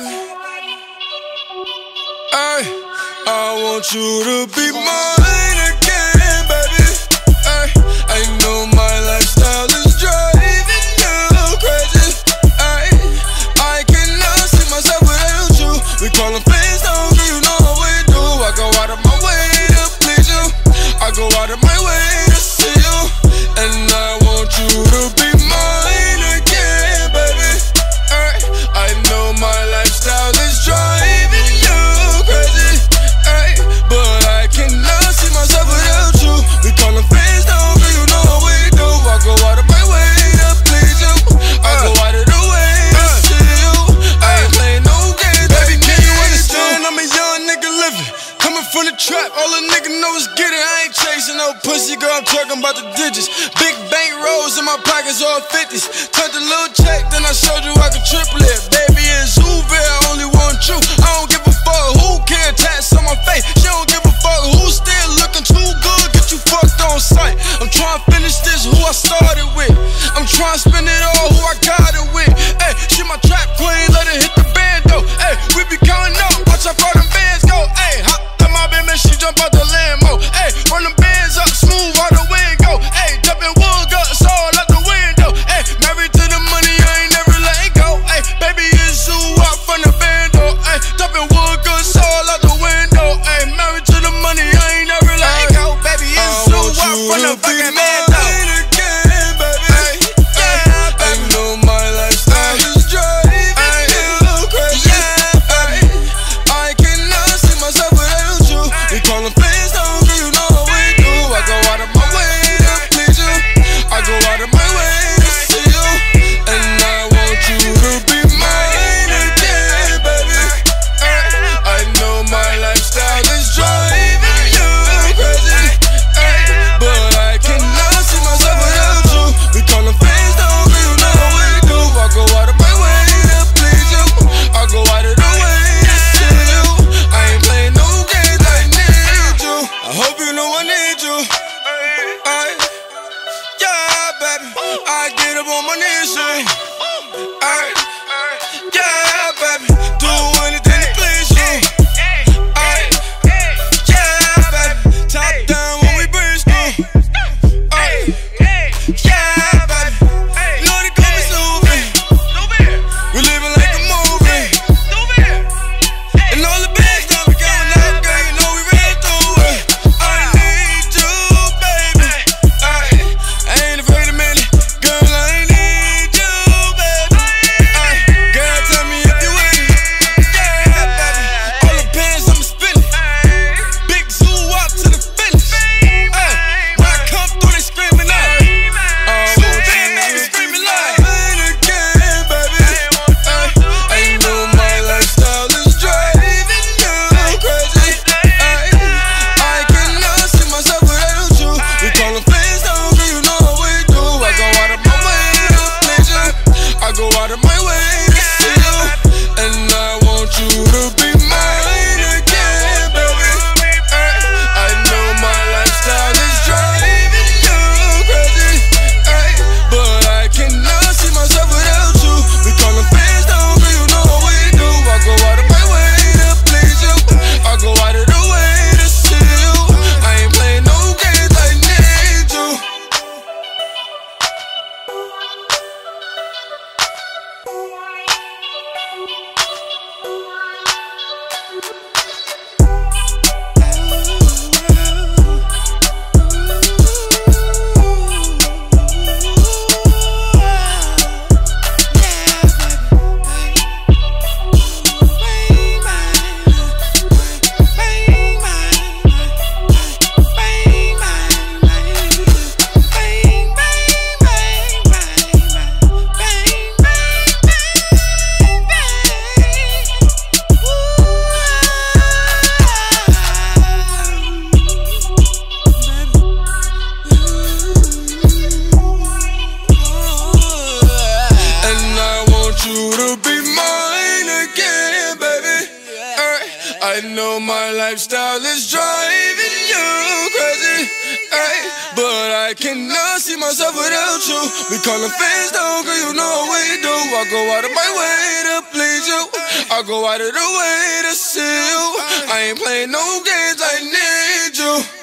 Hey, I want you to be mine. trap, all a nigga know is get it. I ain't chasing no pussy, girl, I'm talking about the digits. Big bank rolls in my pockets, all 50s. Cut the little check, then I showed you I could triple it. Baby, it's Uber, only want you. I don't give a fuck, who care? Tats on my face. I know my lifestyle is driving you crazy, ay, but I cannot see myself without you. We call callin' fans though, girl, you know we do. I go out of my way to please you. I go out of the way to see you. I ain't playing no games, I need you.